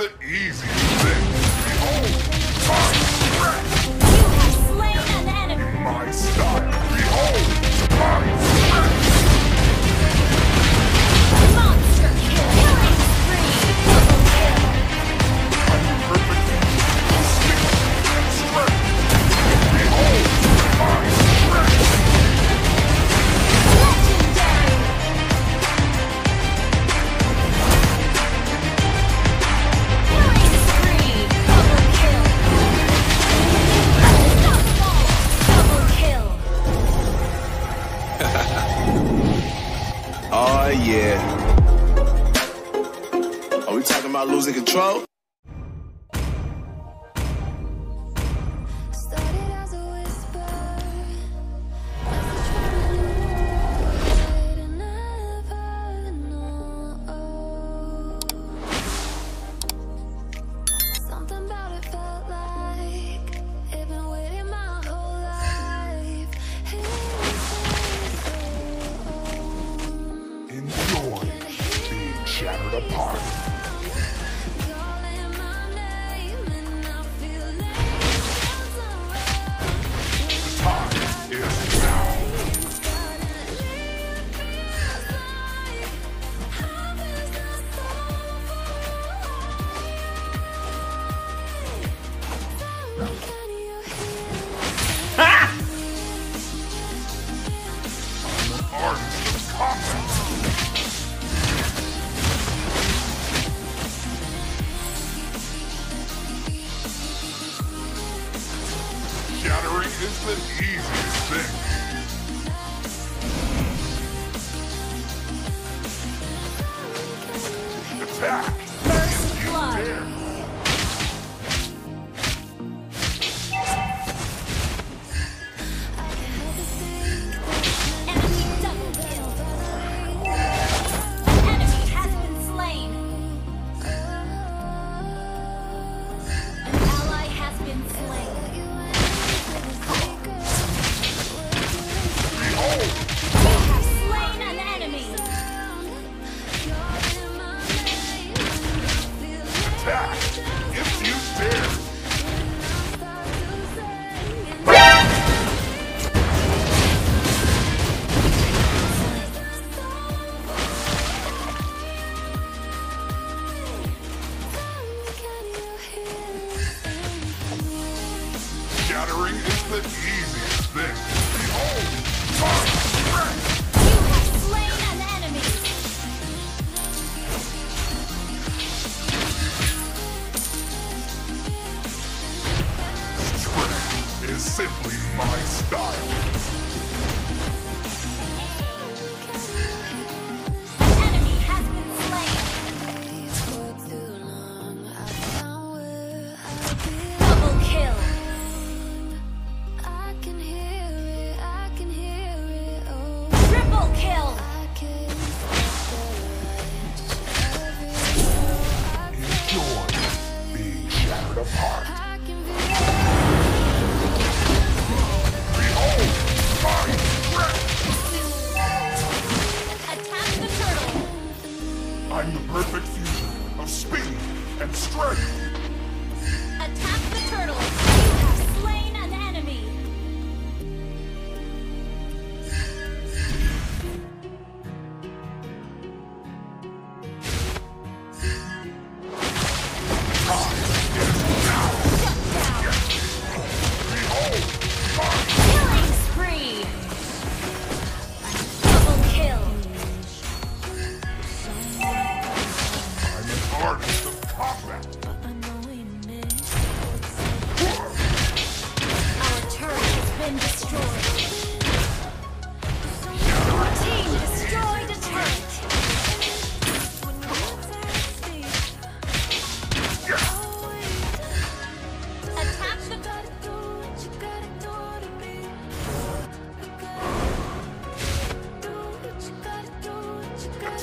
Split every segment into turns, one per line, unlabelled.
It's easy.
Oh yeah. Are we talking about losing control?
First blood.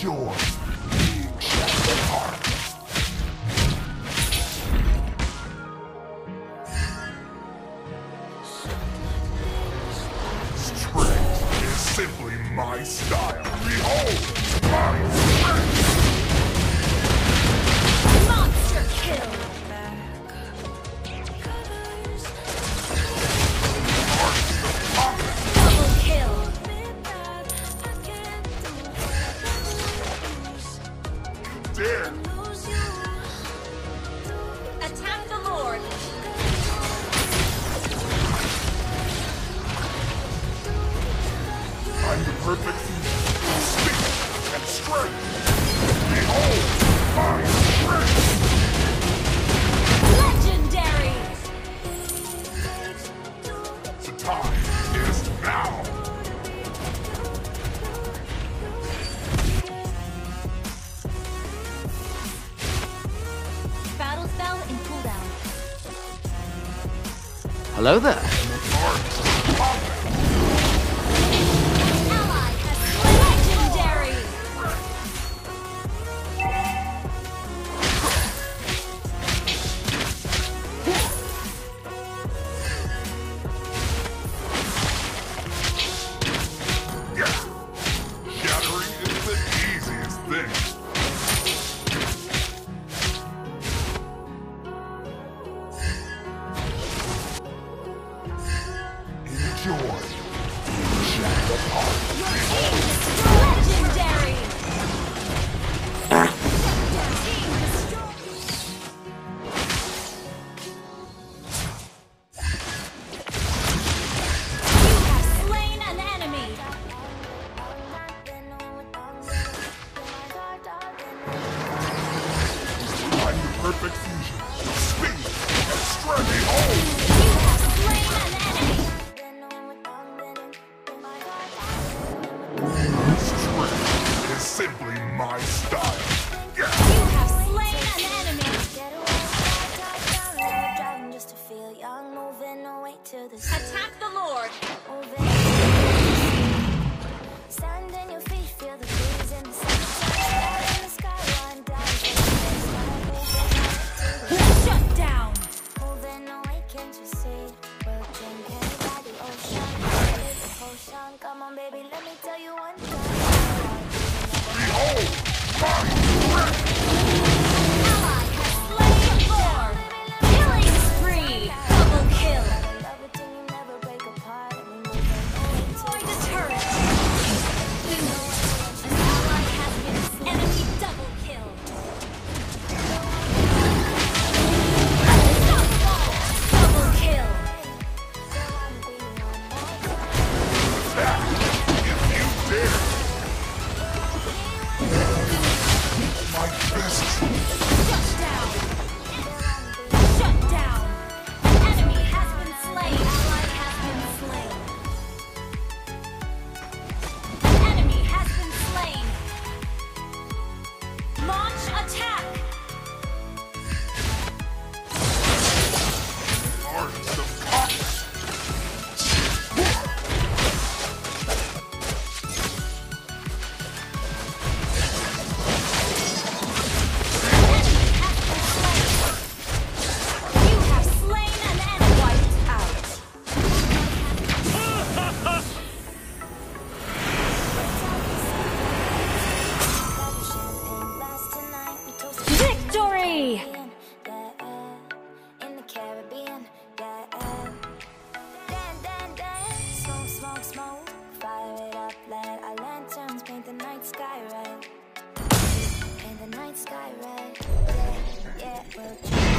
sure. perfect speed and strength. Behold, my strength!
Legendary!
The time is now!
Battle spell in cooldown.
Hello there.
my style.
You have slain an enemy. Attack the Lord.
Where